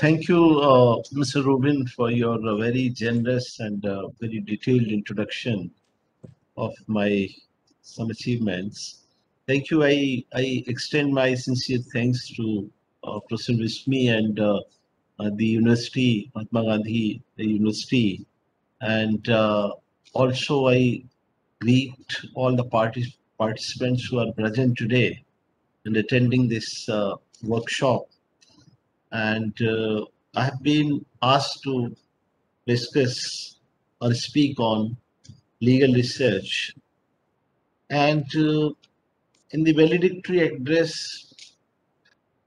Thank you, uh, Mr. Rubin, for your uh, very generous and uh, very detailed introduction of my some achievements. Thank you. I, I extend my sincere thanks to uh, Professor Vismi and uh, uh, the University, Mahatma Gandhi University. And also I greet all the partic- participants who are present today and attending this workshop. And uh, I have been asked to discuss or speak on legal research. And uh, in the valedictory address,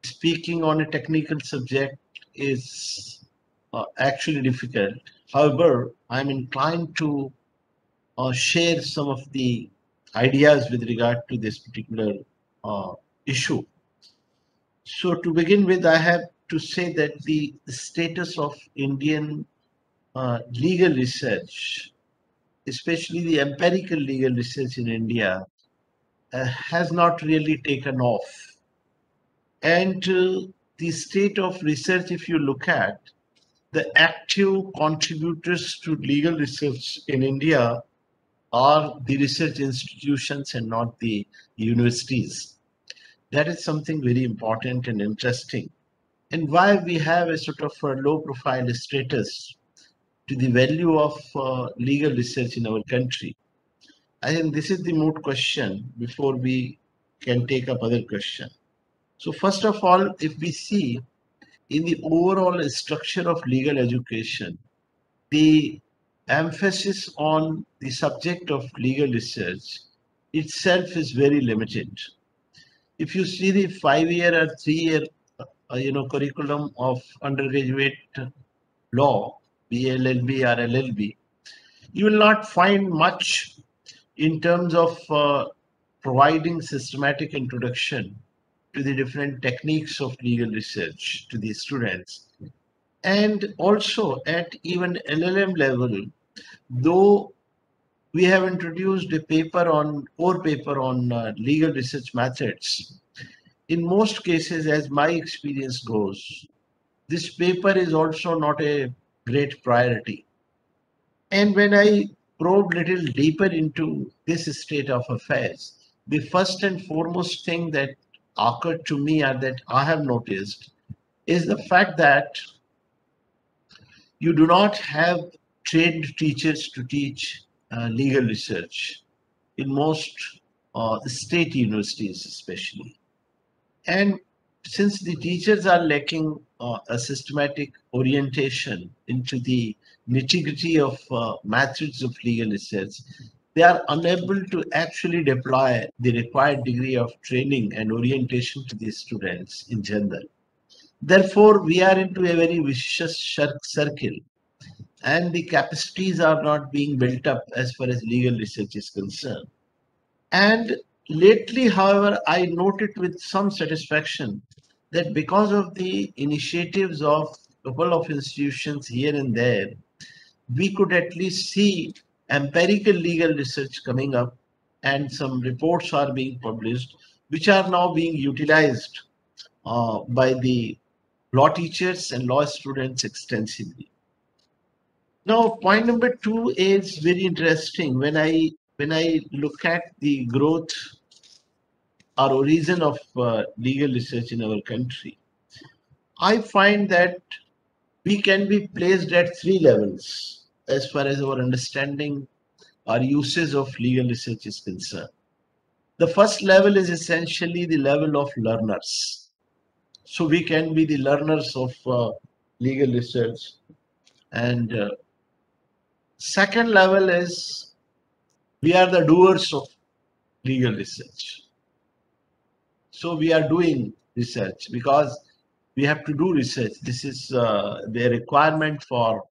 speaking on a technical subject is uh, actually difficult. However, I'm inclined to uh, share some of the ideas with regard to this particular uh, issue. So to begin with, I have to say that the status of Indian uh, legal research, especially the empirical legal research in India, uh, has not really taken off. And uh, the state of research, if you look at, the active contributors to legal research in India are the research institutions and not the universities. That is something very important and interesting. And why we have a sort of a low profile status to the value of uh, legal research in our country. I think this is the moot question before we can take up other question. So first of all, if we see in the overall structure of legal education, the emphasis on the subject of legal research itself is very limited. If you see the five-year or three-year, you know, curriculum of undergraduate law, BLLB or LLB, you will not find much in terms of uh, providing systematic introduction to the different techniques of legal research to the students. And also at even LLM level, though we have introduced a paper on, core paper on uh, legal research methods, in most cases, as my experience goes, this paper is also not a great priority. And when I probe little deeper into this state of affairs, the first and foremost thing that occurred to me or that I have noticed is the fact that you do not have trained teachers to teach uh, legal research in most uh, state universities especially. And since the teachers are lacking uh, a systematic orientation into the nitty-gritty of uh, methods of legal research, they are unable to actually deploy the required degree of training and orientation to the students in general. Therefore, we are into a very vicious circle and the capacities are not being built up as far as legal research is concerned. And lately, however, I noted with some satisfaction that because of the initiatives of a couple of institutions here and there, we could at least see empirical legal research coming up and some reports are being published, which are now being utilized uh, by the law teachers and law students extensively. Now, point number two is very interesting. When I when I look at the growth or origin of uh, legal research in our country, I find that we can be placed at three levels as far as our understanding or uses of legal research is concerned. The first level is essentially the level of learners. So we can be the learners of uh, legal research. And uh, second level is we are the doers of legal research. So we are doing research because we have to do research. This is uh, the requirement for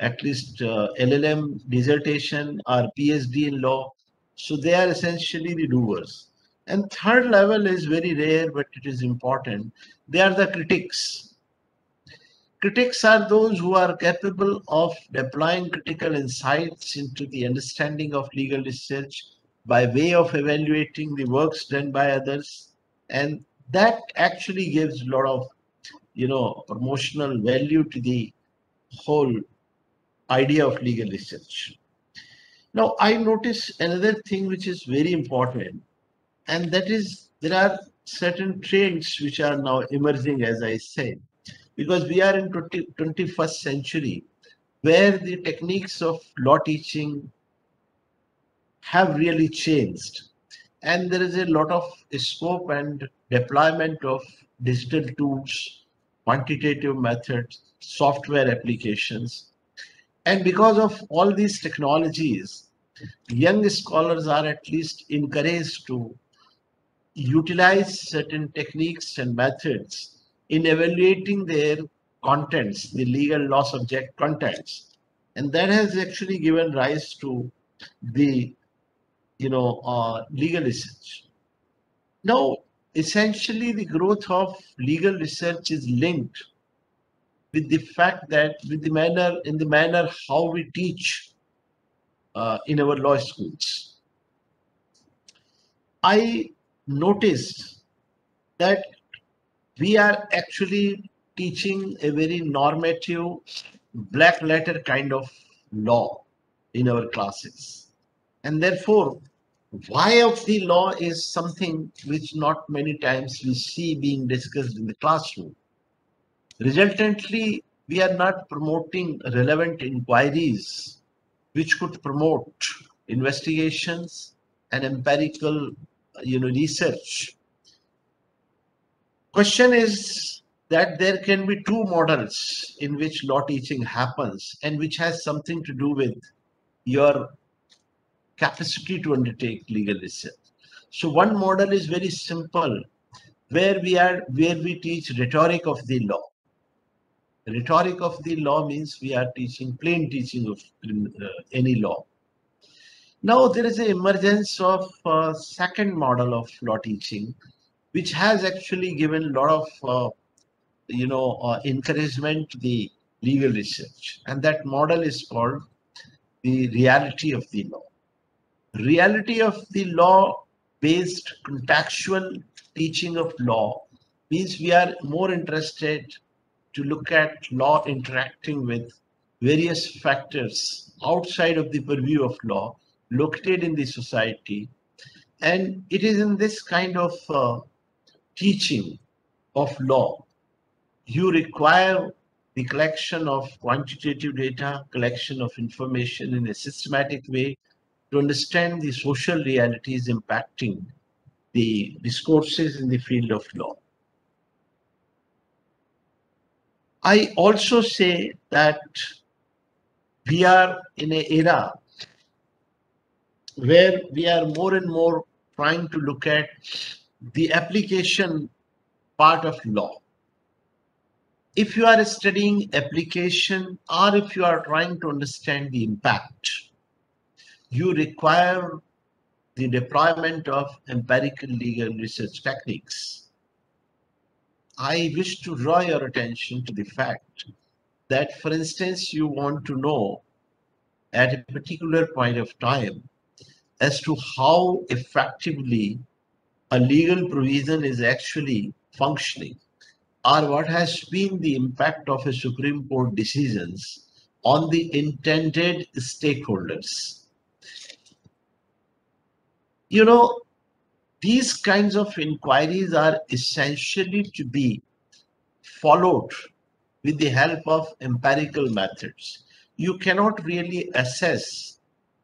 at least uh, LLM dissertation or PhD in law. So they are essentially the doers. And third level is very rare, but it is important. They are the critics. Critics are those who are capable of deploying critical insights into the understanding of legal research by way of evaluating the works done by others. And that actually gives a lot of you know, promotional value to the whole idea of legal research. Now, I notice another thing which is very important, and that is there are certain trends which are now emerging, as I said, because we are in 20, 21st century where the techniques of law teaching have really changed. And there is a lot of scope and deployment of digital tools, quantitative methods, software applications. And because of all these technologies, young scholars are at least encouraged to utilize certain techniques and methods in evaluating their contents, the legal law subject contents. And that has actually given rise to the, you know, uh, legal research. Now, essentially the growth of legal research is linked with the fact that with the manner, in the manner how we teach uh, in our law schools. I noticed that we are actually teaching a very normative black letter kind of law in our classes. And therefore, why of the law is something which not many times we see being discussed in the classroom. Resultantly, we are not promoting relevant inquiries which could promote investigations and empirical you know research question is that there can be two models in which law teaching happens and which has something to do with your capacity to undertake legal research so one model is very simple where we are where we teach rhetoric of the law rhetoric of the law means we are teaching plain teaching of uh, any law now there is an emergence of a second model of law teaching, which has actually given a lot of, uh, you know, uh, encouragement to the legal research. And that model is called the reality of the law. Reality of the law based contextual teaching of law means we are more interested to look at law interacting with various factors outside of the purview of law located in the society. And it is in this kind of uh, teaching of law, you require the collection of quantitative data, collection of information in a systematic way to understand the social realities impacting the discourses in the field of law. I also say that we are in an era where we are more and more trying to look at the application part of law. If you are studying application or if you are trying to understand the impact, you require the deployment of empirical legal research techniques. I wish to draw your attention to the fact that, for instance, you want to know at a particular point of time as to how effectively a legal provision is actually functioning or what has been the impact of a Supreme Court decisions on the intended stakeholders. You know, these kinds of inquiries are essentially to be followed with the help of empirical methods. You cannot really assess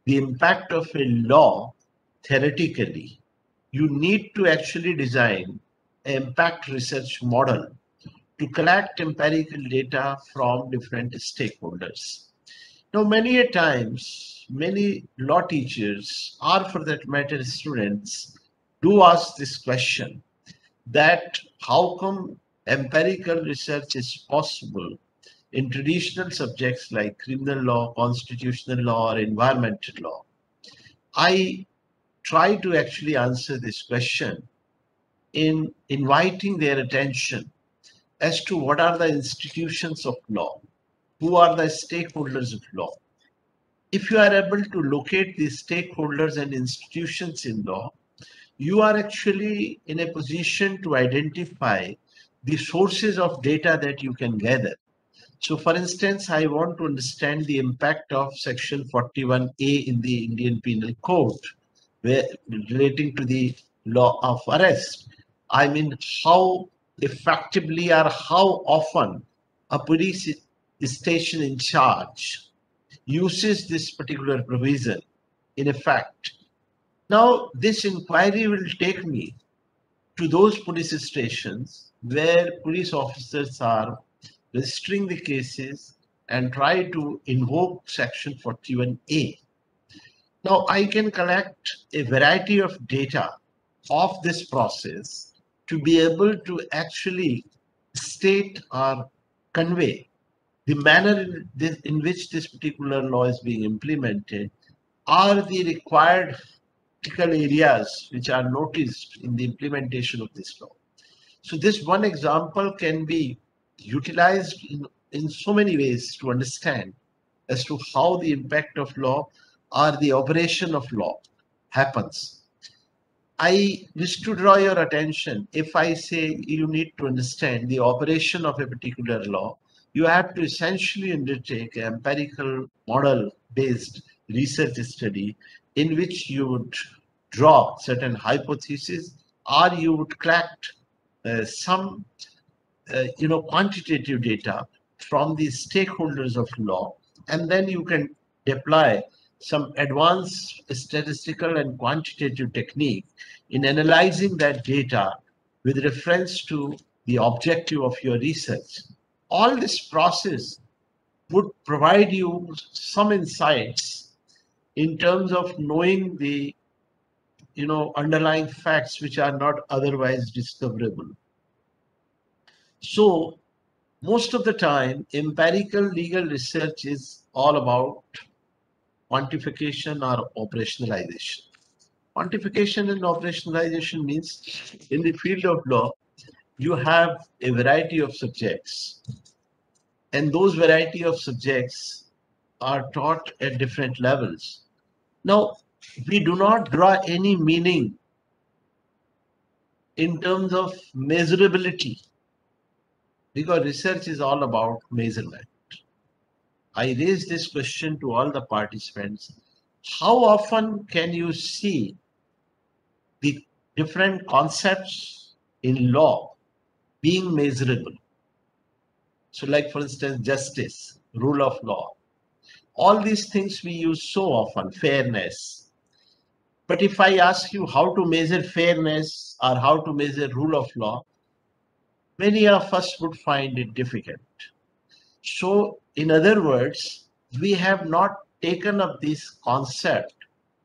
the impact of a law theoretically, you need to actually design an impact research model to collect empirical data from different stakeholders. Now, many a times, many law teachers, or for that matter, students, do ask this question that how come empirical research is possible in traditional subjects like criminal law, constitutional law, or environmental law, I try to actually answer this question in inviting their attention as to what are the institutions of law, who are the stakeholders of law. If you are able to locate these stakeholders and institutions in law, you are actually in a position to identify the sources of data that you can gather. So for instance, I want to understand the impact of section 41A in the Indian Penal Code where, relating to the law of arrest. I mean, how effectively or how often a police station in charge uses this particular provision in effect. Now, this inquiry will take me to those police stations where police officers are registering the cases and try to invoke section 41A. Now I can collect a variety of data of this process to be able to actually state or convey the manner in, this, in which this particular law is being implemented are the required critical areas which are noticed in the implementation of this law. So this one example can be utilized in, in so many ways to understand as to how the impact of law or the operation of law happens. I wish to draw your attention. If I say you need to understand the operation of a particular law, you have to essentially undertake an empirical model based research study in which you would draw certain hypotheses or you would collect uh, some uh, you know, quantitative data from the stakeholders of law, and then you can deploy some advanced statistical and quantitative technique in analyzing that data with reference to the objective of your research. All this process would provide you some insights in terms of knowing the you know underlying facts which are not otherwise discoverable so most of the time, empirical legal research is all about quantification or operationalization. Quantification and operationalization means in the field of law, you have a variety of subjects and those variety of subjects are taught at different levels. Now, we do not draw any meaning in terms of measurability because research is all about measurement. I raise this question to all the participants. How often can you see the different concepts in law being measurable? So like for instance, justice, rule of law, all these things we use so often, fairness. But if I ask you how to measure fairness or how to measure rule of law, many of us would find it difficult. So, in other words, we have not taken up this concept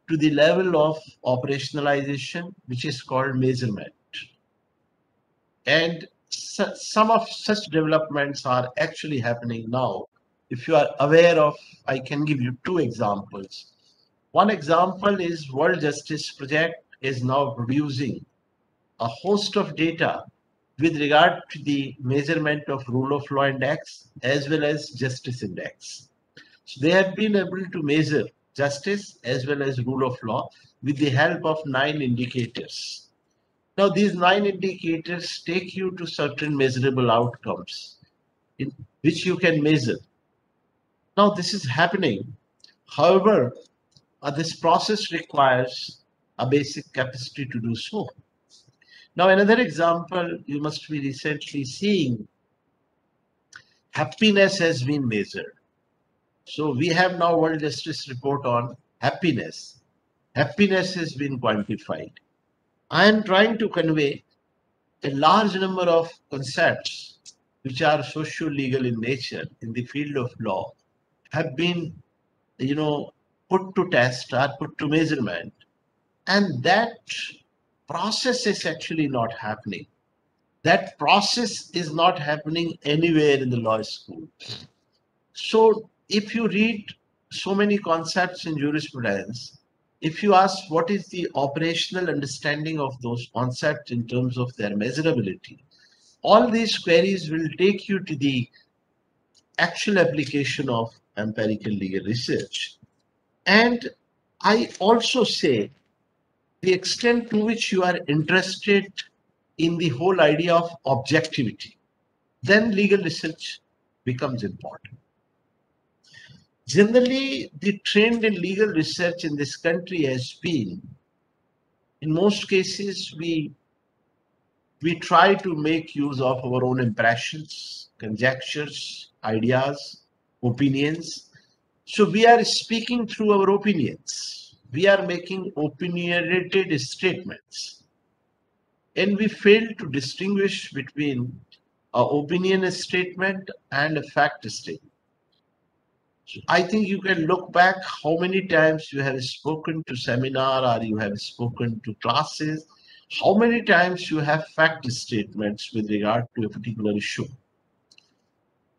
to the level of operationalization, which is called measurement. And some of such developments are actually happening now. If you are aware of, I can give you two examples. One example is World Justice Project is now producing a host of data with regard to the measurement of rule of law index as well as justice index. So they have been able to measure justice as well as rule of law with the help of nine indicators. Now these nine indicators take you to certain measurable outcomes in which you can measure. Now this is happening. However, uh, this process requires a basic capacity to do so. Now, another example you must be recently seeing, happiness has been measured. So we have now World Justice Report on happiness. Happiness has been quantified. I am trying to convey a large number of concepts which are socio-legal in nature in the field of law have been, you know, put to test or put to measurement. And that process is actually not happening. That process is not happening anywhere in the law school. So if you read so many concepts in jurisprudence, if you ask what is the operational understanding of those concepts in terms of their measurability, all these queries will take you to the actual application of empirical legal research. And I also say the extent to which you are interested in the whole idea of objectivity. then legal research becomes important. Generally, the trend in legal research in this country has been, in most cases, we we try to make use of our own impressions, conjectures, ideas, opinions. So we are speaking through our opinions. We are making opinionated statements. And we fail to distinguish between a opinion statement and a fact statement. So I think you can look back how many times you have spoken to seminar or you have spoken to classes, how many times you have fact statements with regard to a particular issue.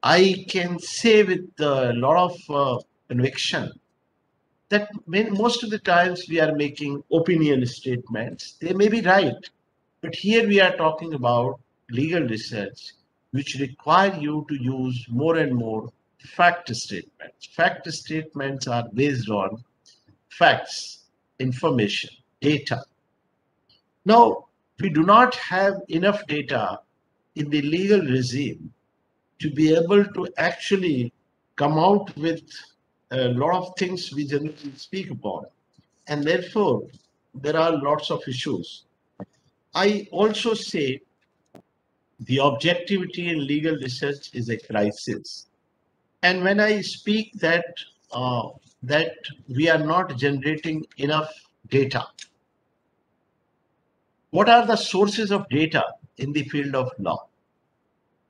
I can say with a lot of uh, conviction that most of the times we are making opinion statements. They may be right, but here we are talking about legal research, which require you to use more and more fact statements. Fact statements are based on facts, information, data. Now, we do not have enough data in the legal regime to be able to actually come out with a lot of things we generally speak about. And therefore, there are lots of issues. I also say the objectivity in legal research is a crisis. And when I speak that uh, that we are not generating enough data, what are the sources of data in the field of law?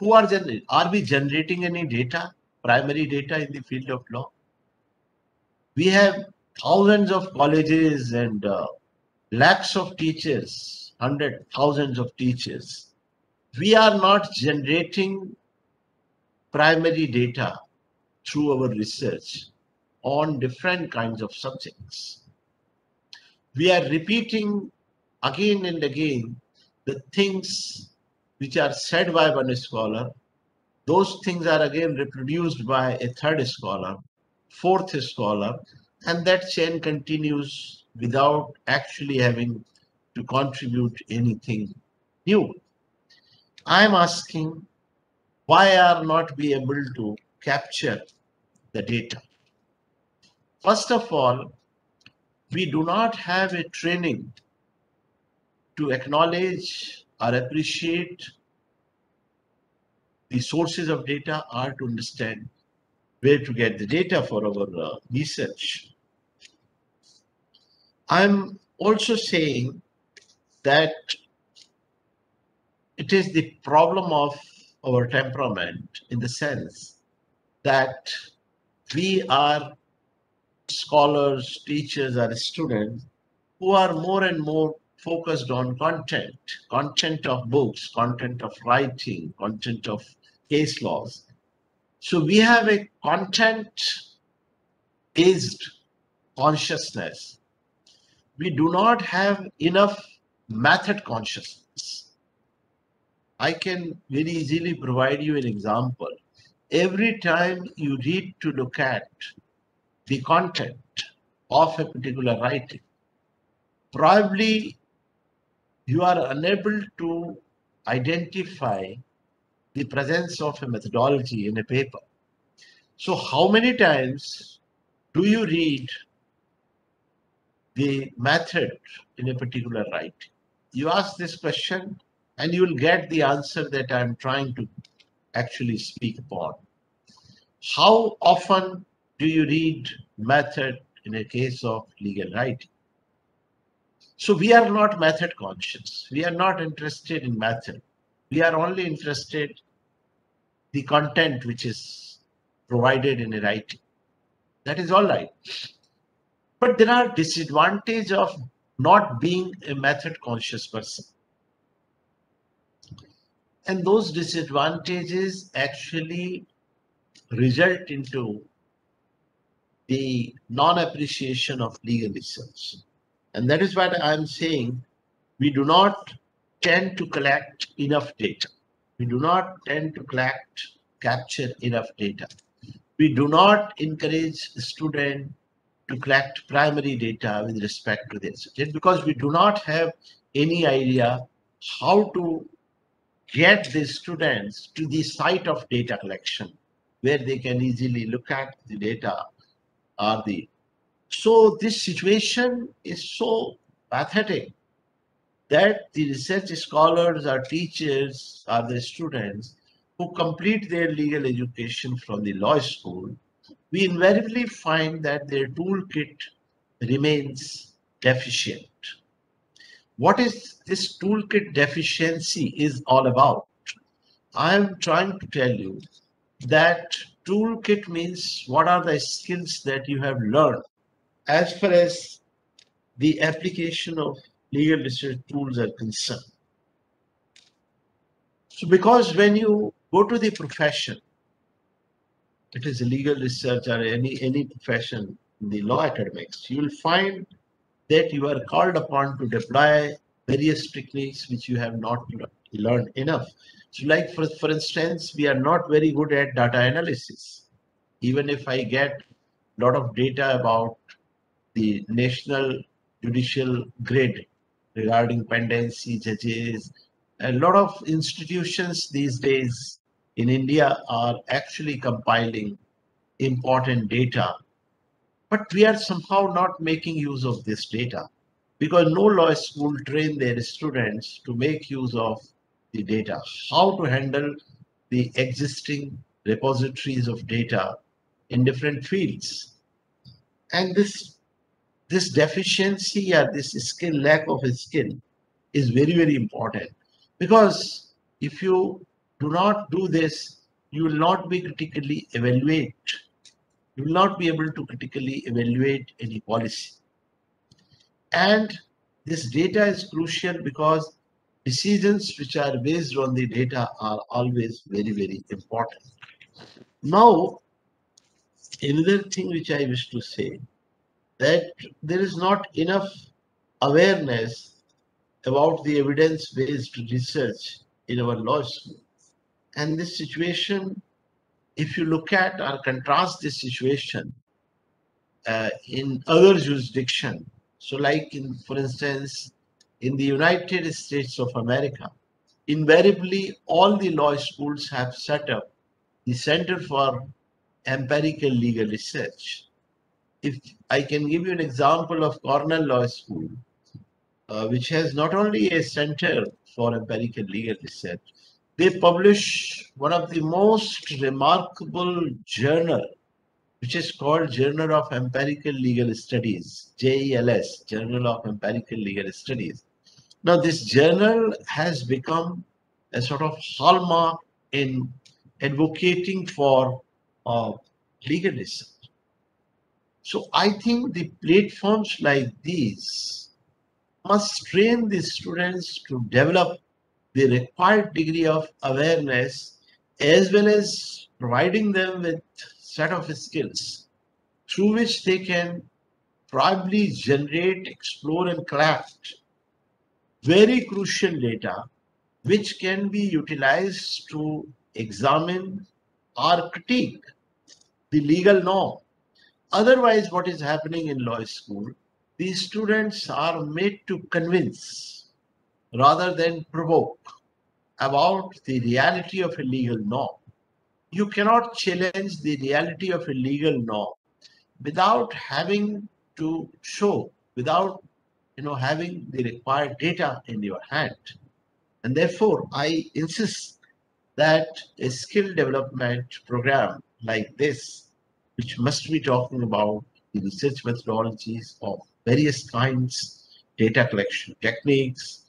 Who are generating? Are we generating any data, primary data in the field of law? We have thousands of colleges and uh, lakhs of teachers, hundred thousands of teachers. We are not generating primary data through our research on different kinds of subjects. We are repeating again and again the things which are said by one scholar, those things are again reproduced by a third scholar, fourth scholar, and that chain continues without actually having to contribute anything new. I'm asking why are not we able to capture the data? First of all, we do not have a training to acknowledge or appreciate the sources of data or to understand where to get the data for our uh, research. I'm also saying that it is the problem of our temperament in the sense that we are scholars, teachers, or students who are more and more focused on content, content of books, content of writing, content of case laws. So we have a content based consciousness. We do not have enough method consciousness. I can very easily provide you an example. Every time you need to look at the content of a particular writing, probably you are unable to identify the presence of a methodology in a paper. So how many times do you read the method in a particular writing? You ask this question and you will get the answer that I'm trying to actually speak upon. How often do you read method in a case of legal writing? So we are not method conscious. We are not interested in method. We are only interested the content which is provided in a writing. That is all right. But there are disadvantages of not being a method conscious person. And those disadvantages actually result into the non-appreciation of legal research. And that is what I'm saying. We do not tend to collect enough data. We do not tend to collect, capture enough data. We do not encourage students to collect primary data with respect to their subject because we do not have any idea how to get the students to the site of data collection where they can easily look at the data or the so this situation is so pathetic that the research scholars or teachers or the students who complete their legal education from the law school, we invariably find that their toolkit remains deficient. What is this toolkit deficiency is all about? I am trying to tell you that toolkit means what are the skills that you have learned as far as the application of legal research tools are concerned. So because when you go to the profession, it is a legal research or any, any profession in the law academics, you will find that you are called upon to deploy various techniques which you have not learned enough. Like for, for instance, we are not very good at data analysis. Even if I get a lot of data about the national judicial grid regarding pendency judges, a lot of institutions these days in India are actually compiling important data, but we are somehow not making use of this data because no law school train their students to make use of the data, how to handle the existing repositories of data in different fields. And this, this deficiency or this skill, lack of a skill is very, very important because if you do not do this, you will not be critically evaluate. You will not be able to critically evaluate any policy. And this data is crucial because decisions which are based on the data are always very, very important. Now, another thing which I wish to say that there is not enough awareness about the evidence-based research in our law school. And this situation, if you look at or contrast this situation uh, in other jurisdiction, so like in, for instance, in the United States of America, invariably all the law schools have set up the Center for Empirical Legal Research. If I can give you an example of Cornell Law School, uh, which has not only a center for empirical legal research, they publish one of the most remarkable journal, which is called Journal of Empirical Legal Studies, JELS, Journal of Empirical Legal Studies. Now, this journal has become a sort of hallmark in advocating for uh, legal research. So I think the platforms like these must train the students to develop the required degree of awareness as well as providing them with set of skills through which they can probably generate, explore and collect very crucial data which can be utilized to examine or critique the legal norm. Otherwise, what is happening in law school, these students are made to convince rather than provoke about the reality of a legal norm. You cannot challenge the reality of a legal norm without having to show, without you know having the required data in your hand. And therefore, I insist that a skill development program like this, which must be talking about the research methodologies of various kinds, data collection techniques,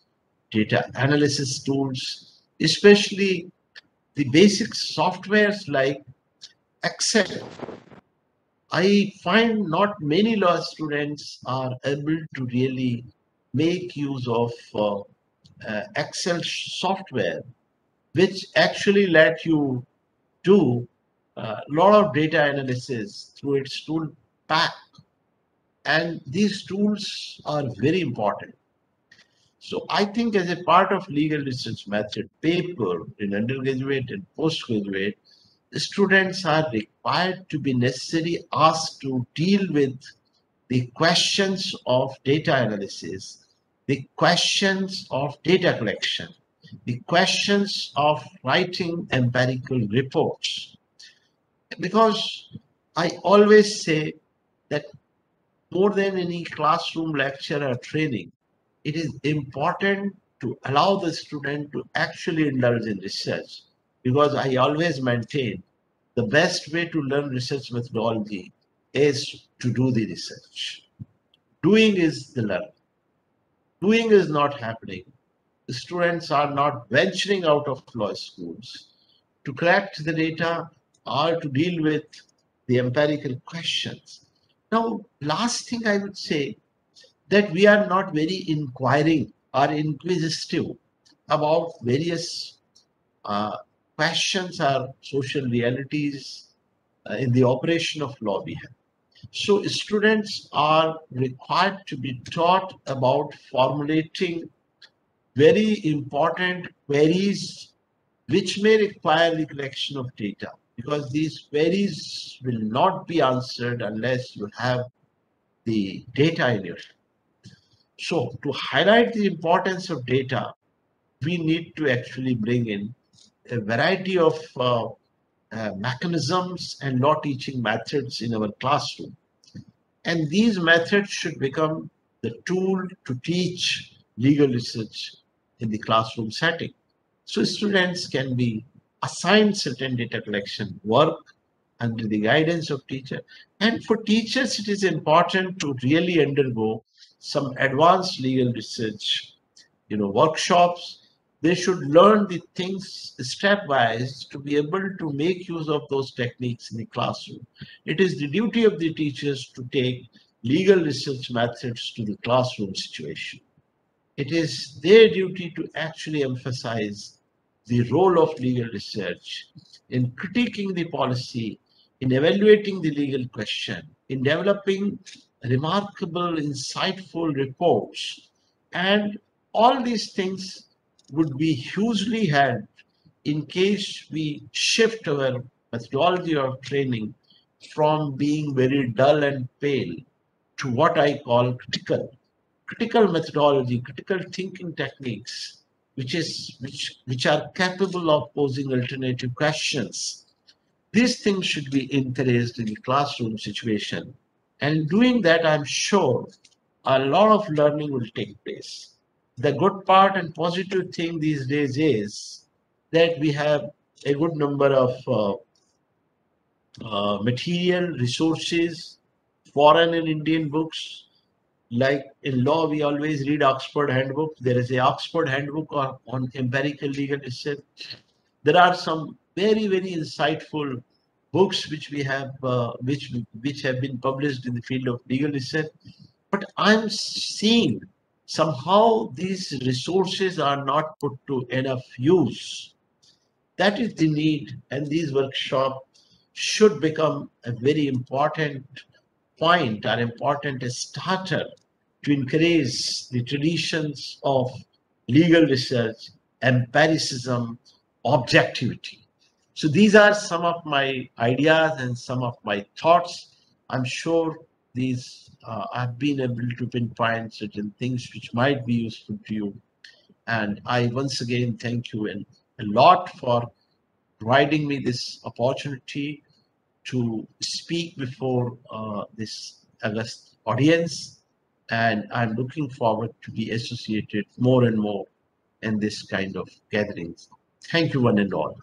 data analysis tools, especially the basic softwares like Excel. I find not many law students are able to really make use of uh, uh, Excel software, which actually let you do a uh, lot of data analysis through its tool pack. And these tools are very important. So I think as a part of legal research method paper in undergraduate and postgraduate, students are required to be necessarily asked to deal with the questions of data analysis, the questions of data collection, the questions of writing empirical reports. Because I always say that more than any classroom lecture or training, it is important to allow the student to actually indulge in research because I always maintain the best way to learn research methodology is to do the research. Doing is the learning. Doing is not happening. The students are not venturing out of law schools to collect the data or to deal with the empirical questions. Now, last thing I would say that we are not very inquiring or inquisitive about various uh, questions or social realities uh, in the operation of law we have. So students are required to be taught about formulating very important queries which may require the collection of data because these queries will not be answered unless you have the data in your so to highlight the importance of data we need to actually bring in a variety of uh, uh, mechanisms and law teaching methods in our classroom. And these methods should become the tool to teach legal research in the classroom setting. So students can be assigned certain data collection work under the guidance of teacher. And for teachers, it is important to really undergo some advanced legal research, you know, workshops they should learn the things stepwise to be able to make use of those techniques in the classroom. It is the duty of the teachers to take legal research methods to the classroom situation. It is their duty to actually emphasize the role of legal research in critiquing the policy, in evaluating the legal question, in developing remarkable, insightful reports, and all these things would be hugely helped in case we shift our methodology of training from being very dull and pale to what I call critical. Critical methodology, critical thinking techniques, which is which which are capable of posing alternative questions. These things should be encouraged in the classroom situation. And doing that, I'm sure a lot of learning will take place the good part and positive thing these days is that we have a good number of uh, uh, material resources, foreign and Indian books. Like in law, we always read Oxford Handbook. There is a Oxford Handbook on, on empirical legal research. There are some very, very insightful books which we have, uh, which which have been published in the field of legal research. But I'm seeing somehow these resources are not put to enough use. That is the need, and these workshops should become a very important point or important starter to encourage the traditions of legal research, empiricism, objectivity. So these are some of my ideas and some of my thoughts. I'm sure these uh, I've been able to pinpoint certain things which might be useful to you. And I once again thank you and a lot for providing me this opportunity to speak before uh, this August audience. And I'm looking forward to be associated more and more in this kind of gatherings. Thank you one and all.